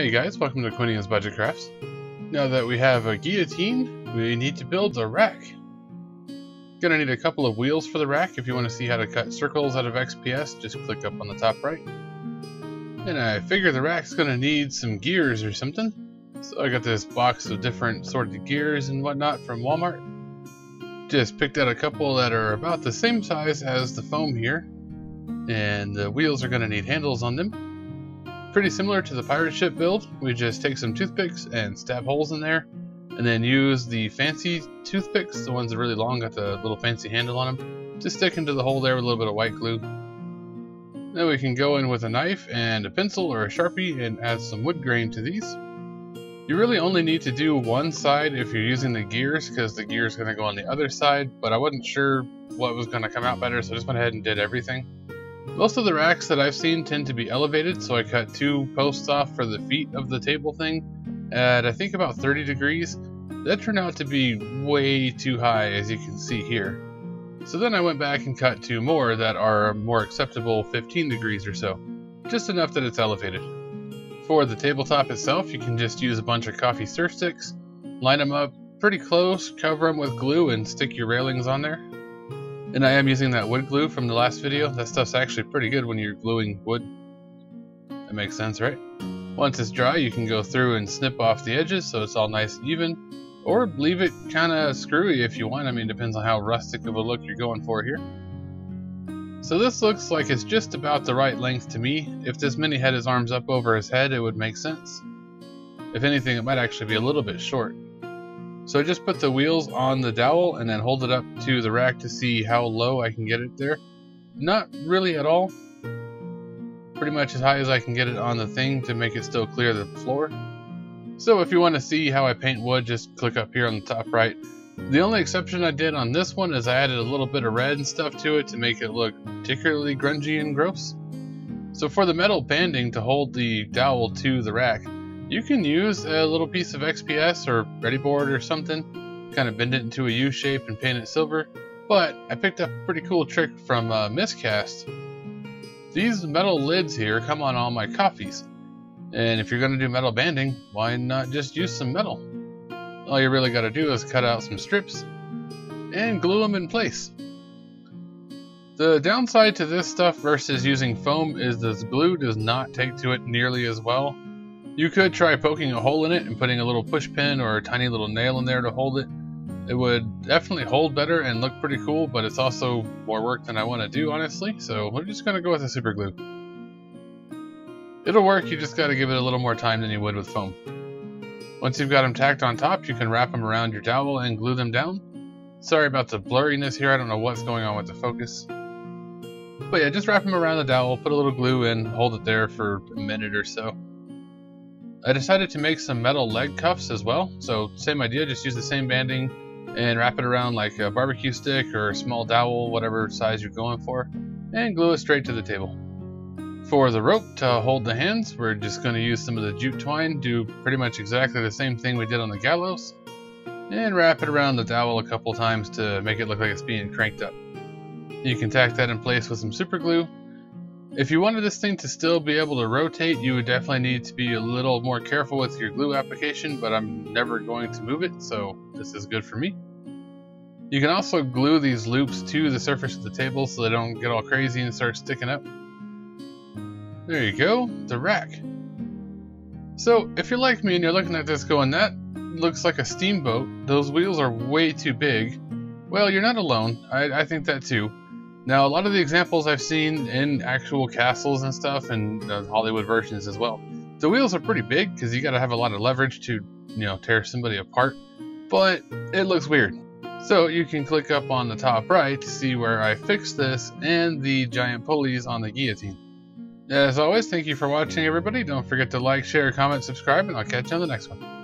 Hey guys, welcome to Quinian's Budget Crafts. Now that we have a guillotine, we need to build a rack. Gonna need a couple of wheels for the rack. If you want to see how to cut circles out of XPS, just click up on the top right. And I figure the rack's gonna need some gears or something. So I got this box of different sorted gears and whatnot from Walmart. Just picked out a couple that are about the same size as the foam here. And the wheels are gonna need handles on them. Pretty similar to the pirate ship build, we just take some toothpicks and stab holes in there, and then use the fancy toothpicks, the ones that are really long, got the little fancy handle on them, to stick into the hole there with a little bit of white glue. Then we can go in with a knife and a pencil or a sharpie and add some wood grain to these. You really only need to do one side if you're using the gears, because the gear is going to go on the other side, but I wasn't sure what was going to come out better, so I just went ahead and did everything. Most of the racks that I've seen tend to be elevated, so I cut two posts off for the feet of the table thing at I think about 30 degrees. That turned out to be way too high as you can see here. So then I went back and cut two more that are more acceptable 15 degrees or so, just enough that it's elevated. For the tabletop itself, you can just use a bunch of coffee surf sticks, line them up pretty close, cover them with glue, and stick your railings on there. And I am using that wood glue from the last video. That stuff's actually pretty good when you're gluing wood. That makes sense, right? Once it's dry, you can go through and snip off the edges so it's all nice and even. Or leave it kind of screwy if you want. I mean, depends on how rustic of a look you're going for here. So this looks like it's just about the right length to me. If this mini had his arms up over his head, it would make sense. If anything, it might actually be a little bit short. So I just put the wheels on the dowel and then hold it up to the rack to see how low I can get it there. Not really at all. Pretty much as high as I can get it on the thing to make it still clear the floor. So if you want to see how I paint wood, just click up here on the top right. The only exception I did on this one is I added a little bit of red and stuff to it to make it look particularly grungy and gross. So for the metal banding to hold the dowel to the rack, you can use a little piece of XPS or Readi-Board or something, kind of bend it into a U shape and paint it silver. But I picked up a pretty cool trick from uh, Miscast. These metal lids here come on all my coffees. And if you're going to do metal banding, why not just use some metal? All you really got to do is cut out some strips and glue them in place. The downside to this stuff versus using foam is this glue does not take to it nearly as well. You could try poking a hole in it and putting a little push pin or a tiny little nail in there to hold it. It would definitely hold better and look pretty cool, but it's also more work than I want to do, honestly, so we're just going to go with the super glue. It'll work, you just got to give it a little more time than you would with foam. Once you've got them tacked on top, you can wrap them around your dowel and glue them down. Sorry about the blurriness here, I don't know what's going on with the focus. But yeah, just wrap them around the dowel, put a little glue in, hold it there for a minute or so. I decided to make some metal leg cuffs as well. So same idea, just use the same banding and wrap it around like a barbecue stick or a small dowel, whatever size you're going for, and glue it straight to the table. For the rope to hold the hands, we're just going to use some of the jute twine, do pretty much exactly the same thing we did on the gallows, and wrap it around the dowel a couple times to make it look like it's being cranked up. You can tack that in place with some super glue, if you wanted this thing to still be able to rotate, you would definitely need to be a little more careful with your glue application, but I'm never going to move it, so this is good for me. You can also glue these loops to the surface of the table so they don't get all crazy and start sticking up. There you go, the rack. So, if you're like me and you're looking at this going, that looks like a steamboat, those wheels are way too big, well, you're not alone. I, I think that too. Now, a lot of the examples I've seen in actual castles and stuff, and the Hollywood versions as well, the wheels are pretty big because you got to have a lot of leverage to, you know, tear somebody apart. But it looks weird. So you can click up on the top right to see where I fixed this and the giant pulleys on the guillotine. As always, thank you for watching everybody. Don't forget to like, share, comment, subscribe, and I'll catch you on the next one.